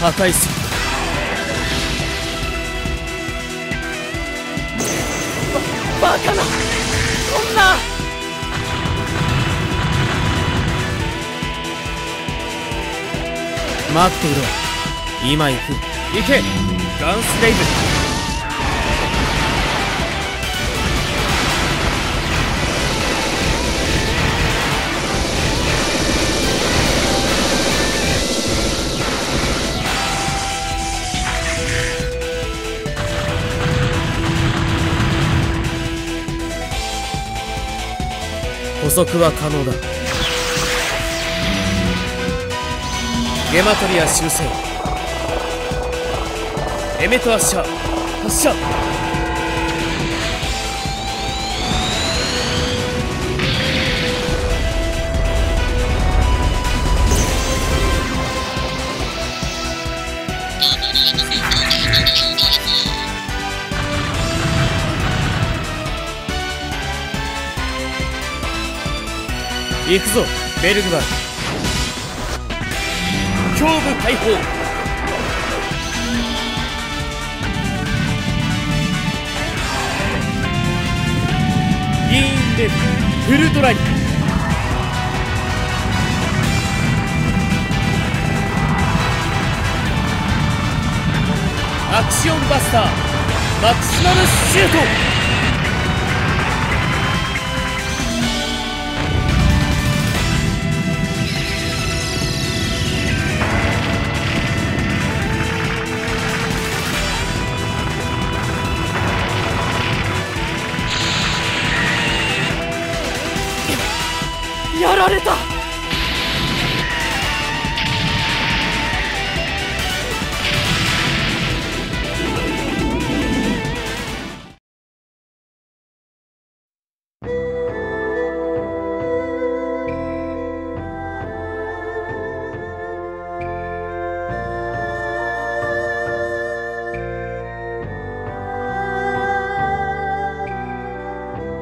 破壊す。るババカな。そんな。待っていろ今行く。行け。ガンスレイブ。測は可能だ。ゲマトリア修正。エメトアッシャー発射。行くぞベルグバル胸部解放ギーンレフルトライ。アクションバスターマクシマムシュート。やられた。